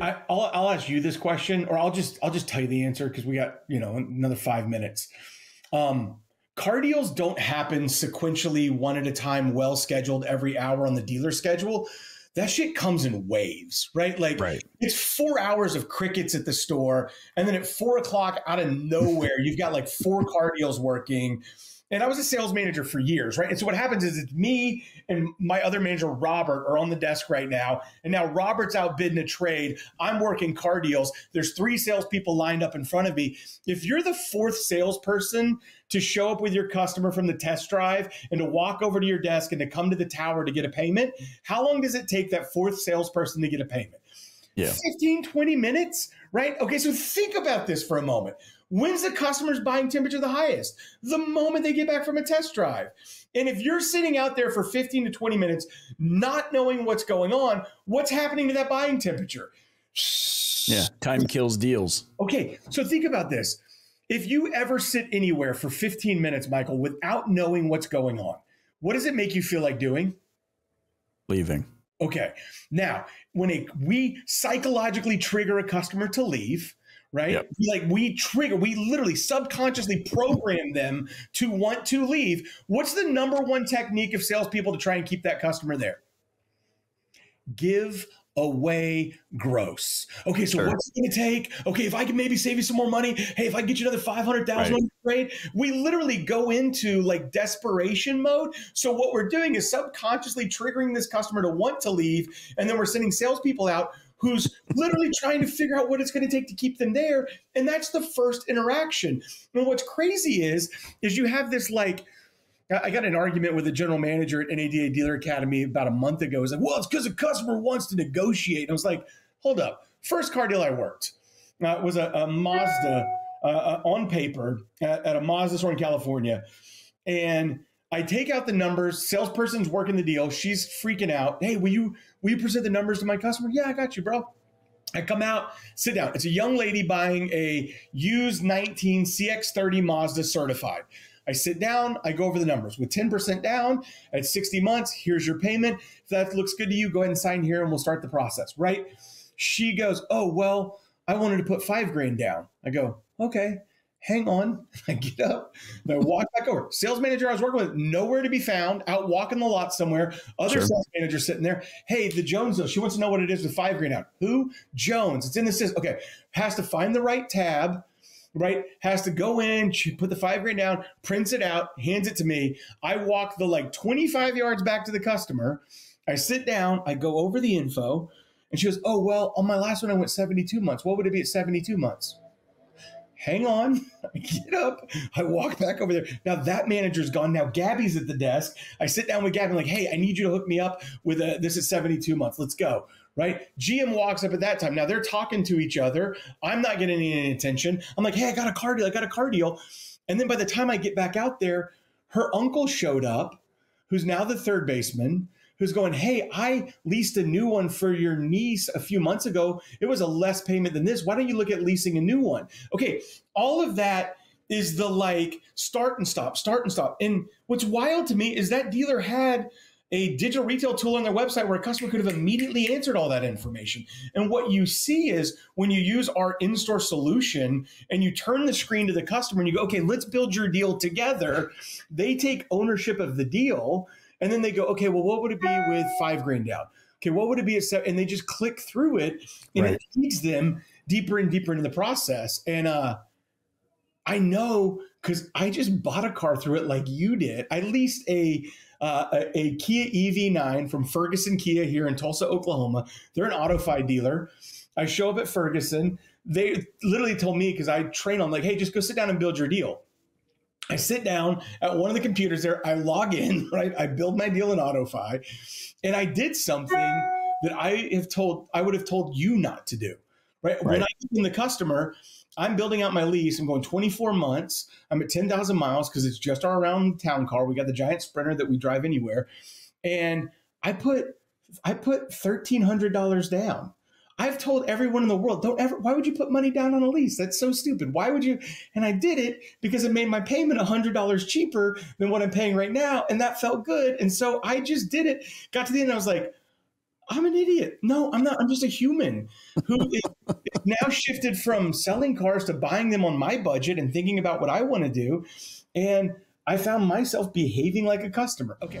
I, will I'll ask you this question, or I'll just I'll just tell you the answer because we got you know another five minutes. Um, car deals don't happen sequentially, one at a time, well scheduled every hour on the dealer schedule. That shit comes in waves, right? Like right. it's four hours of crickets at the store, and then at four o'clock out of nowhere, you've got like four car deals working and I was a sales manager for years, right? And so what happens is it's me and my other manager, Robert, are on the desk right now. And now Robert's outbidding a trade. I'm working car deals. There's three salespeople lined up in front of me. If you're the fourth salesperson to show up with your customer from the test drive and to walk over to your desk and to come to the tower to get a payment, how long does it take that fourth salesperson to get a payment? Yeah. 15, 20 minutes, right? Okay, so think about this for a moment. When's the customer's buying temperature the highest? The moment they get back from a test drive. And if you're sitting out there for 15 to 20 minutes, not knowing what's going on, what's happening to that buying temperature? Yeah, time kills deals. Okay, so think about this. If you ever sit anywhere for 15 minutes, Michael, without knowing what's going on, what does it make you feel like doing? Leaving. Okay. Now, when a, we psychologically trigger a customer to leave, right? Yep. Like we trigger, we literally subconsciously program them to want to leave. What's the number one technique of salespeople to try and keep that customer there? Give away gross. Okay, so sure. what's it to take? Okay, if I can maybe save you some more money. Hey, if I get you another five hundred thousand right. on trade, we literally go into like desperation mode. So what we're doing is subconsciously triggering this customer to want to leave, and then we're sending salespeople out who's literally trying to figure out what it's going to take to keep them there, and that's the first interaction. And what's crazy is, is you have this like I got an argument with a general manager at NADA Dealer Academy about a month ago. He's like, well, it's because a customer wants to negotiate. And I was like, hold up. First car deal I worked uh, was a, a Mazda uh, uh, on paper at, at, a Mazda store in California. And I take out the numbers. Salesperson's working the deal. She's freaking out. Hey, will you will you present the numbers to my customer? Yeah, I got you, bro. I come out, sit down. It's a young lady buying a used 19 CX30 Mazda certified. I sit down, I go over the numbers. With 10% down at 60 months, here's your payment. If that looks good to you, go ahead and sign here and we'll start the process, right? She goes, Oh, well, I wanted to put five grand down. I go, Okay, hang on. I get up and I walk back over. Sales manager I was working with, nowhere to be found, out walking the lot somewhere. Other sure. sales manager sitting there. Hey, the Jones, though, she wants to know what it is with five grand out. Who? Jones. It's in the system. Okay, has to find the right tab right, has to go in, she put the five grand down, prints it out, hands it to me. I walk the like 25 yards back to the customer. I sit down, I go over the info, and she goes, Oh, well, on my last one, I went 72 months. What would it be at 72 months? Hang on. I get up. I walk back over there. Now that manager's gone. Now Gabby's at the desk. I sit down with Gabby. I'm like, hey, I need you to hook me up with a, this is 72 months. Let's go right? GM walks up at that time. Now they're talking to each other. I'm not getting any attention. I'm like, hey, I got a car deal. I got a car deal. And then by the time I get back out there, her uncle showed up, who's now the third baseman, who's going, hey, I leased a new one for your niece a few months ago. It was a less payment than this. Why don't you look at leasing a new one? Okay, all of that is the like start and stop, start and stop. And what's wild to me is that dealer had a digital retail tool on their website where a customer could have immediately answered all that information. And what you see is when you use our in store solution and you turn the screen to the customer and you go, okay, let's build your deal together, they take ownership of the deal. And then they go, okay, well, what would it be with five grand down? Okay, what would it be seven? And they just click through it and right. it leads them deeper and deeper into the process. And uh, I know because I just bought a car through it like you did. I leased a uh, a, a, Kia EV9 from Ferguson Kia here in Tulsa, Oklahoma. They're an AutoFi dealer. I show up at Ferguson. They literally told me because I train on like, hey, just go sit down and build your deal. I sit down at one of the computers there. I log in, right? I build my deal in AutoFi, and I did something that I have told I would have told you not to do. Right? right. When I in the customer, I'm building out my lease. I'm going 24 months. I'm at 10,000 miles because it's just our around town car. We got the giant sprinter that we drive anywhere. And I put I put $1,300 down. I've told everyone in the world, don't ever, why would you put money down on a lease? That's so stupid. Why would you? And I did it because it made my payment $100 cheaper than what I'm paying right now. And that felt good. And so I just did it. Got to the end, I was like, I'm an idiot. No, I'm not. I'm just a human who is, now shifted from selling cars to buying them on my budget and thinking about what I want to do. And I found myself behaving like a customer. Okay.